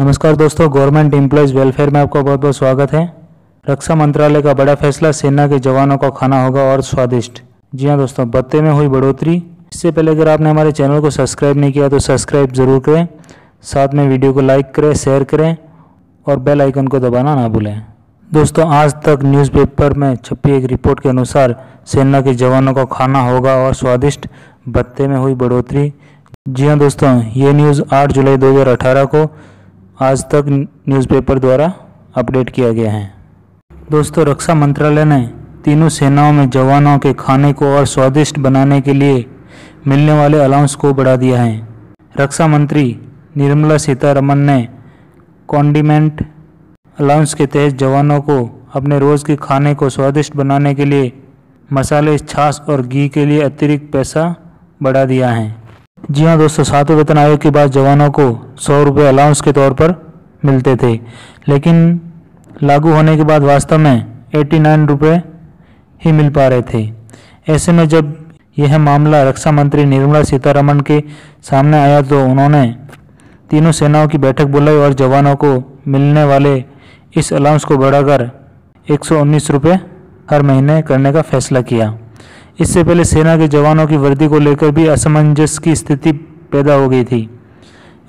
नमस्कार दोस्तों, government employees welfare में आपका बहुत बहुत स्वागत है। रक्षा मंत्रालय का बड़ा फैसला, सेना के जवानों का खाना होगा और स्वादिष्ट। जी हाँ दोस्तों, भत्ते में हुई बढ़ोतरी। इससे पहले अगर आपने हमारे चैनल को सब्सक्राइब नहीं किया तो सब्सक्राइब ज़रूर करें। साथ में वीडियो को लाइक करें, शेयर करें और बेल आइकन को दबाना ना भूलें। दोस्तों, आज तक न्यूज़पेपर में छपी एक रिपोर्ट के अनुसार सेना के जवानों का खाना होगा और स्वादिष्ट भत्ते में हुई बढ़ोतरी। जी हाँ दोस्तों, ये न्यूज़ 8 जुलाई 2018 को आज तक न्यूज़पेपर द्वारा अपडेट किया गया है। दोस्तों, रक्षा मंत्रालय ने तीनों सेनाओं में जवानों के खाने को और स्वादिष्ट बनाने के लिए मिलने वाले अलाउंस को बढ़ा दिया है। रक्षा मंत्री निर्मला सीतारमन ने कॉन्डिमेंट अलाउंस के तहत जवानों को अपने रोज़ के खाने को स्वादिष्ट बनाने के लिए मसाले, छाछ और घी के लिए अतिरिक्त पैसा बढ़ा दिया है। जी हाँ दोस्तों सातवें वेतन आयोग के बाद जवानों को सौ रुपये अलाउंस के तौर पर मिलते थे। लेकिन लागू होने के बाद वास्तव में एट्टी नाइन रुपये ही मिल पा रहे थे। ऐसे में जब यह मामला रक्षा मंत्री निर्मला सीतारमन के सामने आया तो उन्होंने तीनों सेनाओं की बैठक बुलाई और जवानों को मिलने वाले इस अलाउंस को बढ़ाकर एक सौ उन्नीस रुपये हर महीने करने का फैसला किया। इससे पहले सेना के जवानों की वर्दी को लेकर भी असमंजस की स्थिति पैदा हो गई थी।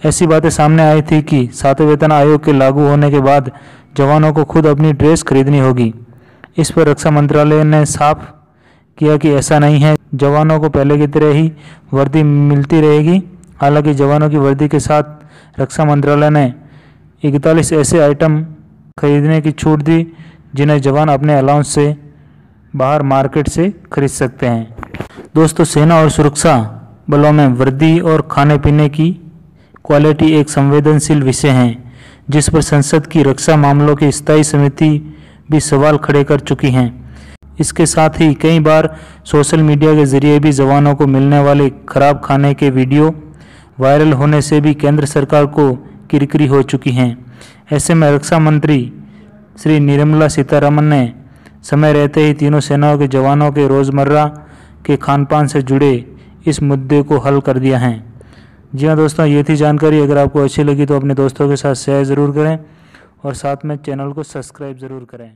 ऐसी बातें सामने आई थी कि सातवें वेतन आयोग के लागू होने के बाद जवानों को खुद अपनी ड्रेस खरीदनी होगी। इस पर रक्षा मंत्रालय ने साफ़ किया कि ऐसा नहीं है। जवानों को पहले की तरह ही वर्दी मिलती रहेगी। हालाँकि जवानों की वर्दी के साथ रक्षा मंत्रालय ने इकतालीस ऐसे आइटम खरीदने की छूट दी, जिन्हें जवान अपने अलाउंस से बाहर मार्केट से खरीद सकते हैं। दोस्तों, सेना और सुरक्षा बलों में वृद्धि और खाने पीने की क्वालिटी एक संवेदनशील विषय है, जिस पर संसद की रक्षा मामलों की स्थायी समिति भी सवाल खड़े कर चुकी हैं। इसके साथ ही कई बार सोशल मीडिया के ज़रिए भी जवानों को मिलने वाले खराब खाने के वीडियो वायरल होने से भी केंद्र सरकार को किरकिरी हो चुकी हैं। ऐसे में रक्षा मंत्री श्री निर्मला सीतारमन ने समय रहते ही तीनों सेनाओं के जवानों के रोज़मर्रा के खान पान से जुड़े इस मुद्दे को हल कर दिया है। जी हाँ दोस्तों, ये थी जानकारी। अगर आपको अच्छी लगी तो अपने दोस्तों के साथ शेयर ज़रूर करें और साथ में चैनल को सब्सक्राइब ज़रूर करें।